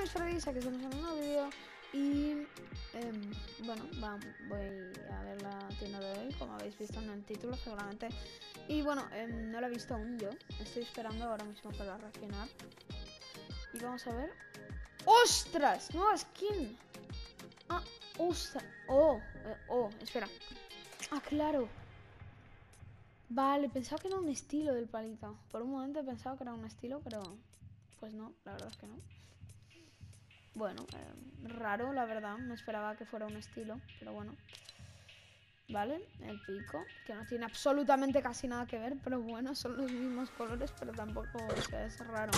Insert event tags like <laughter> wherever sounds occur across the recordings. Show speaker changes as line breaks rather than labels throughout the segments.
Mis Freddy's, aquí estamos en un nuevo vídeo y em, bueno, va- voy a ver la tienda de hoy, como habéis visto en el título seguramente. Y bueno, em, no la he visto aún yo, estoy esperando ahora mismo para reaccionar. Y vamos a ver. ¡Ostras! ¡Nueva skin! Ah, ostras. Oh, eh, oh, espera. Ah, claro. Vale, pensaba que era un estilo del palito. Por un momento he pensado que era un estilo, pero pues no, la verdad es que no. Bueno, eh, raro, la verdad. Me esperaba que fuera un estilo, pero bueno. Vale, el pico, que no tiene absolutamente casi nada que ver, pero bueno, son los mismos colores, pero tampoco es raro.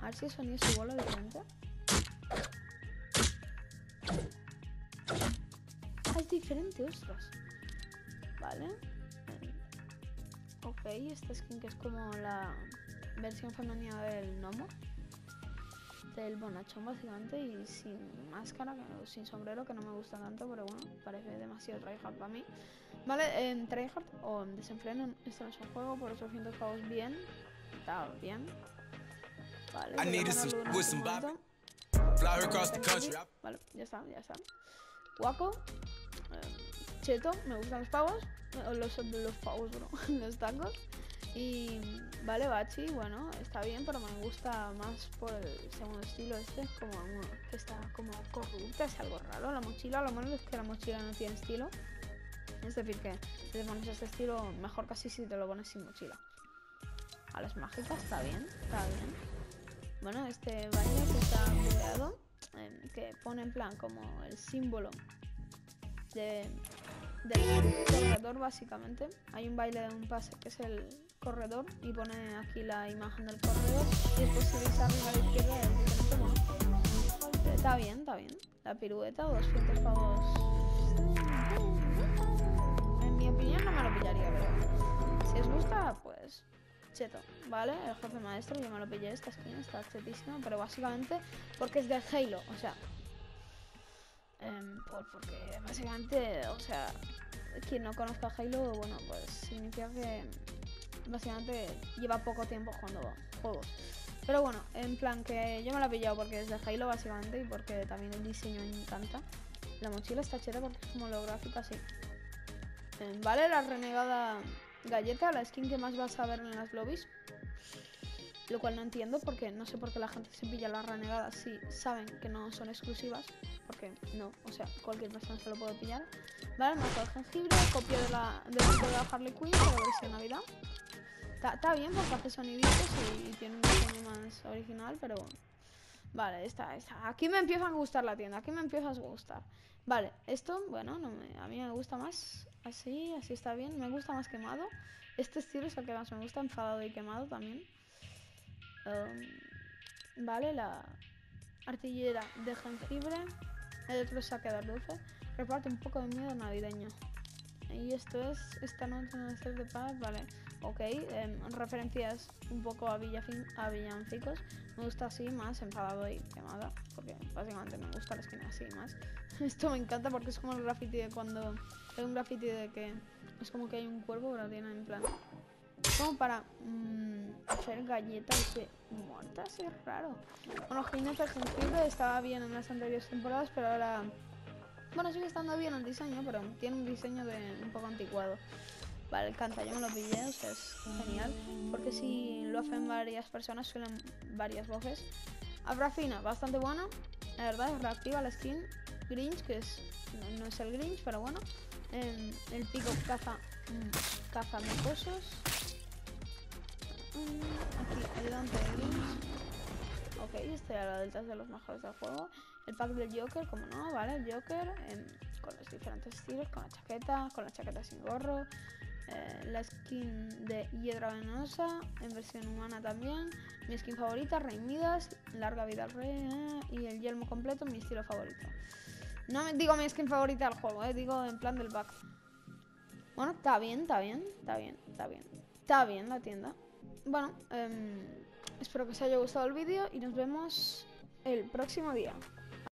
A ver si el sonido es igual o diferente. Ah, es diferente, ostras. Vale. Ok, esta skin que es como la versión femenina del gnomo. Del bonachón básicamente y sin máscara, sin sombrero, que no me gusta tanto, pero bueno, parece demasiado tryhard para mí. Vale, en tryhard o en desenfreno, este no es un juego, por 800 pavos bien. Está bien. Vale, Vale, ya está, ya está. Guaco. eh, cheto, me gustan los pavos. eh, Los, los pavos, bro. <laughs> los tacos. Y vale, Bachi, bueno, está bien, pero me gusta más por el segundo estilo este, como que está como corrupta, es algo raro. La mochila, lo malo es que la mochila no tiene estilo. Es decir, que si te pones este estilo, mejor casi si te lo pones sin mochila. A las mágicas está bien, está bien. Bueno, este baile que está bugueado, em, que pone en plan como el símbolo de, del corredor básicamente. Hay un baile de un pase que es el corredor y pone aquí la imagen del corredor y después si veis arriba a la izquierda es diferente. Bueno, eh, está bien, está bien. La pirueta, 200 pavos. En mi opinión no me lo pillaría, pero si os gusta, pues cheto, ¿vale? El jefe maestro, yo me lo pillé, esta skin está chetísima, pero básicamente porque es de Halo, o sea, por- porque básicamente, o sea, quien no conozca Halo, bueno, pues significa que básicamente lleva poco tiempo jugando juegos. Pero bueno, en plan que yo me la he pillado porque es de Halo básicamente y porque también el diseño me encanta. La mochila está cheta porque es como holográfica así. Eh, Vale, la renegada galleta, la skin que más vas a ver en las lobbies. Lo cual no entiendo porque no sé por qué la gente se pilla las renegadas si saben que no son exclusivas. Porque no, o sea, cualquier persona se lo puede pillar. Vale, mazo de jengibre, copia de la de, la Harley Quinn, pero versión Navidad. Está, bien porque hace soniditos y, tiene un diseño más original, pero Vale, está, está. Aquí me empieza a gustar la tienda, aquí me empieza a gustar. Vale, esto, bueno, no me- a mí me gusta más así, así está bien. Me gusta más quemado. Este estilo es el que más me gusta, enfadado y quemado también. Um, vale, la artillera de jengibre. El otro saqueador dulce. Reparte un poco de miedo navideño. Y esto es esta noche no ser de paz, vale. Ok, em, referencias un poco a, villancicos. Me gusta así más enfadado y quemada. Porque básicamente me gusta la esquina así más. <laughs> Esto me encanta porque es como el graffiti de cuando. Hay un graffiti de que es como que hay un cuervo, pero tiene en plan. Como para mm, hacer galletas de muertas, es raro. Bueno, Jinete Jengibre estaba bien en las anteriores temporadas, pero ahora bueno, sigue estando bien el diseño, pero tiene un diseño de un poco anticuado. Vale, el canta, yo me lo pillé, o sea, es genial. Porque si lo hacen varias personas, suelen varias voces. Abrafina, bastante buena. La verdad, es reactiva la skin. Grinch, que es no, es el Grinch, pero bueno. Em, el pico caza, mm, caza mocosos. Mm, aquí, ayudante de Grinch. Ok, este era la delta de los mejores del juego. El pack del Joker, como no, ¿vale? El Joker em, con los diferentes estilos, con la chaqueta, con la chaqueta sin gorro. Eh, la skin de Hiedra Venosa, en versión humana también. Mi skin favorita, Rey Midas, Larga Vida Rey. eh, y el yelmo completo, mi estilo favorito. No me digo mi skin favorita del juego, eh, digo en plan del pack. Bueno, está bien, está bien, está bien, está bien. Está bien la tienda. Bueno, em, espero que os haya gustado el vídeo y nos vemos el próximo día.